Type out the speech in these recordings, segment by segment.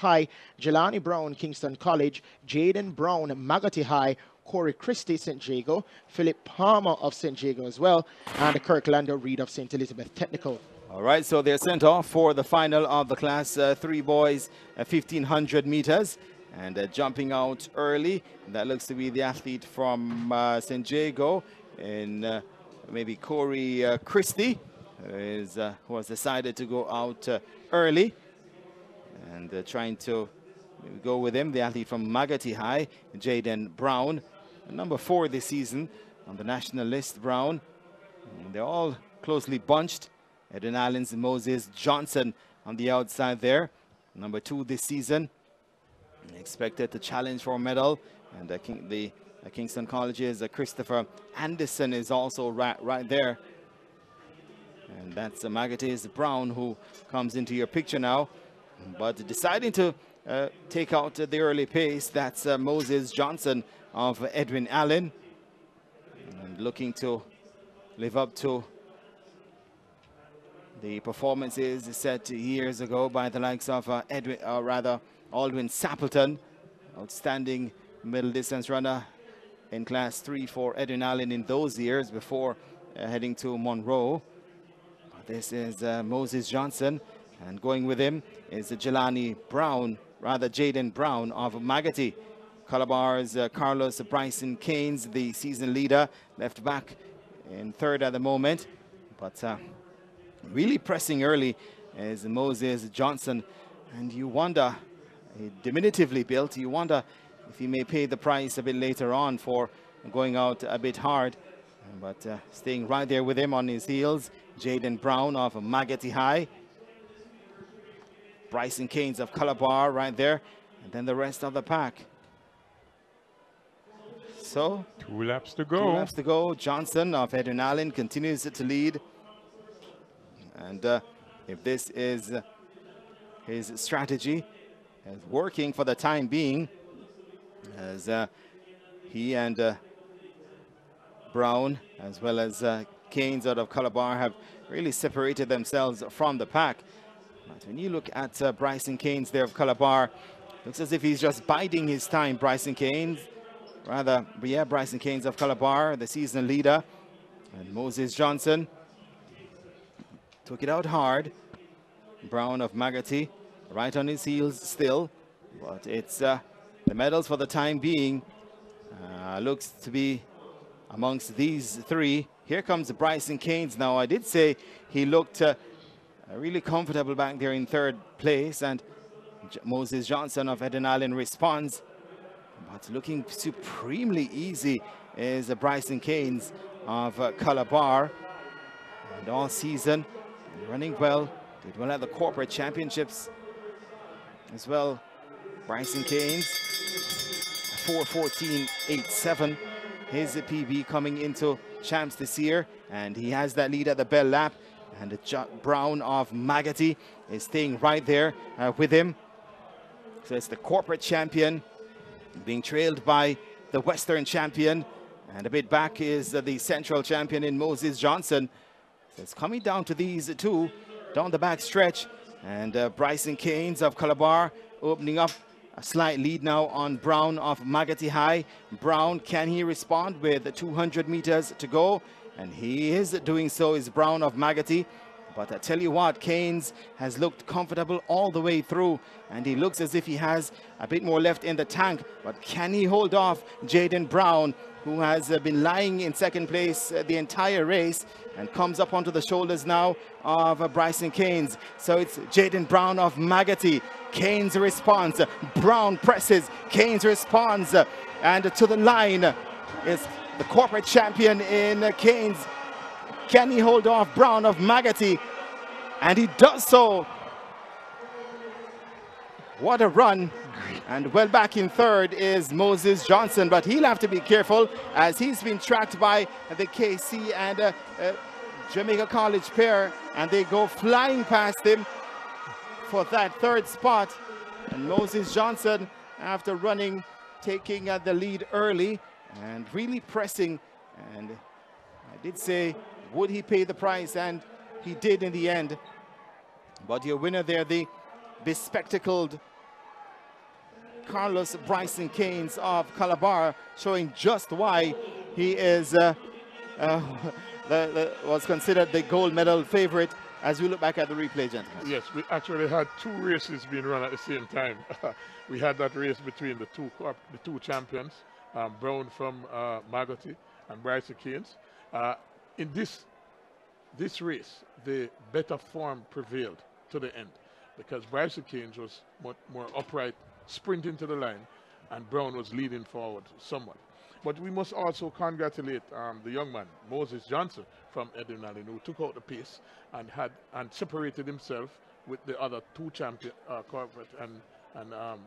High, Jelani Brown, Kingston College, Jaden Brown, Maggotty High, Corey Christie, St. Jago, Philip Palmer of St. Jago as well, and Kirklando Reed of St. Elizabeth Technical. All right, so they're sent off for the final of the Class uh, 3 boys, uh, 1500 meters. And uh, jumping out early, that looks to be the athlete from uh, St. Jago, and uh, maybe Corey uh, Christie, is, who has decided to go out early. And trying to go with him, the athlete from Maggotty High, Jaden Brown, number four this season on the national list, Brown. They're all closely bunched. Edwin Allen's Moses Johnson on the outside there. Number two this season. Expected to challenge for a medal. And uh, King, the uh, Kingston College's uh, Christopher Anderson is also right, right there. And that's uh, Brown who comes into your picture now. But deciding to uh, take out the early pace, that's uh, Moses Johnson of Edwin Allen. And looking to live up to the performances set years ago by the likes of uh, Edwin, or uh, rather Aldwyn Sappleton, outstanding middle distance runner in class three for Edwin Allen in those years before uh, heading to Monroe. This is uh, Moses Johnson, and going with him is Jelani Brown, rather Jaden Brown of Maggotty. Calabar's uh, Carlos Bryson Keynes, the season leader, left back in third at the moment. But uh, really pressing early is Moses Johnson. And you wonder, diminutively built, you wonder if he may pay the price a bit later on for going out a bit hard. But uh, staying right there with him on his heels, Jaden Brown of Maggotty High. Bryson Keynes of Calabar right there. And then the rest of the pack. So, two laps to go. Two laps to go. Johnson of Edwin Allen continues to lead. And uh, if this is uh, his strategy, is working for the time being, as uh, he and uh, Brown, as well as uh, Keynes out of Calabar, have really separated themselves from the pack. But when you look at uh, Bryson Keynes there of Calabar, looks as if he's just biding his time, Bryson Keynes. Rather, yeah, Bryson Keynes of Calabar, the season leader. And Moses Johnson, Took it out hard. Brown of Maggotty right on his heels still. But it's uh, the medals for the time being. Uh, looks to be amongst these three. Here comes Bryson Keynes now. I did say he looked uh, really comfortable back there in third place. And J Moses Johnson of Edwin Allen responds. But looking supremely easy is Bryson Keynes of uh, Calabar. And all season, running well. Did well at the corporate championships as well. Bryson Keynes, 414.87. His PB coming into champs this year. And he has that lead at the bell lap. And the Brown of Maggotty is staying right there uh, with him. So it's the corporate champion being trailed by the Western champion. And a bit back is uh, the central champion in Moses Johnson. So It's coming down to these two down the back stretch. And uh, Bryson Keynes of Calabar opening up a slight lead now on Brown of Maggotty High. Brown, can he respond with 200 meters to go? And he is doing so is Brown of Maggotty. But I tell you what, Keynes has looked comfortable all the way through, and he looks as if he has a bit more left in the tank. But can he hold off Jaden Brown, who has uh, been lying in second place uh, the entire race and comes up onto the shoulders now of uh, Bryson Keynes. So it's Jaden Brown of Maggotty. Keynes responds. Brown presses. Keynes responds. And to the line is the corporate champion in Keynes. Can he hold off Brown of Maggotty? And he does so. What a run. And well back in third is Moses Johnson, but he'll have to be careful as he's been tracked by the KC and uh, uh, Jamaica College pair, and they go flying past him for that third spot. And Moses Johnson, after running, taking uh, the lead early and really pressing. And I did say, would he pay the price? And he did in the end. But your winner there, the bespectacled Carlos Bryson Keynes of Calabar, showing just why he is uh, uh, the, the, was considered the gold medal favorite as we look back at the replay, gentlemen. Yes, we actually had two races being run at the same time. we had that race between the two the two champions, um, Brown from uh, Maggotty and Bryson Keynes. Uh, in this this race, the better form prevailed to the end because Bryson Keynes was more, more upright, sprinting to the line, and Brown was leading forward somewhat. But we must also congratulate um, the young man, Moses Johnson from Edwin Allen, who took out the pace and had and separated himself with the other two champion, uh, corporate and, and um,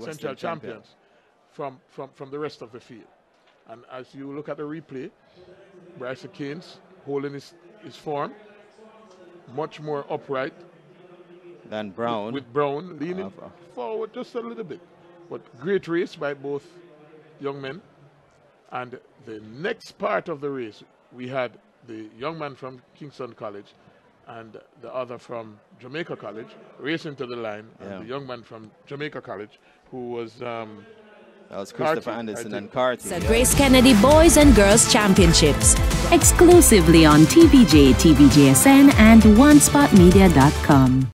central champions champion. From, from, from the rest of the field. And as you look at the replay, Bryson Keynes holding his, his form, much more upright. Than Brown. With, with Brown leaning uh, forward just a little bit. But great race by both young men. And the next part of the race, we had the young man from Kingston College and the other from Jamaica College racing to the line, yeah. and the young man from Jamaica College who was. Um, that was Christopher Carty, Anderson and Carty. The yeah. Grace Kennedy Boys and Girls Championships. Exclusively on TVJ, TVJSN, and OneSpotMedia.com.